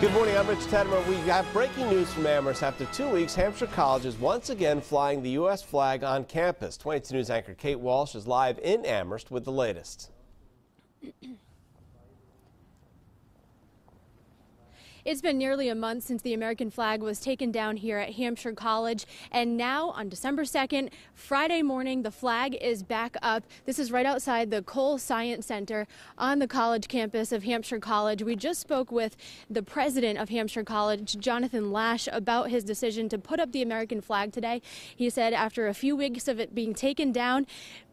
Good morning, I'm Rich Tettemer. We have breaking news from Amherst. After two weeks, Hampshire College is once again flying the U.S. flag on campus. 22 News anchor Kate Walsh is live in Amherst with the latest. It's been nearly a month since the American flag was taken down here at Hampshire College, and now on December 2nd, Friday morning, the flag is back up. This is right outside the Cole Science Center on the college campus of Hampshire College. We just spoke with the president of Hampshire College, Jonathan Lash, about his decision to put up the American flag today. He said after a few weeks of it being taken down,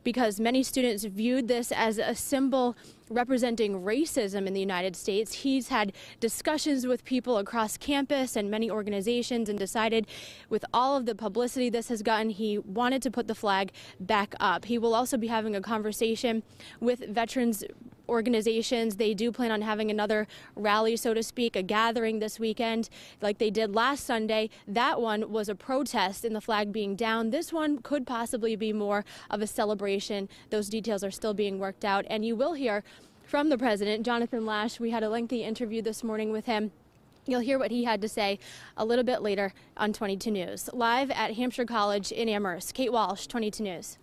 because many students viewed this as a symbol representing racism in the United States. He's had discussions with people across campus and many organizations and decided with all of the publicity this has gotten, he wanted to put the flag back up. He will also be having a conversation with veterans organizations. They do plan on having another rally, so to speak, a gathering this weekend like they did last Sunday. That one was a protest in the flag being down. This one could possibly be more of a celebration. Those details are still being worked out, and you will hear from the president, Jonathan Lash. We had a lengthy interview this morning with him. You'll hear what he had to say a little bit later on 22 News. Live at Hampshire College in Amherst, Kate Walsh, 22 News.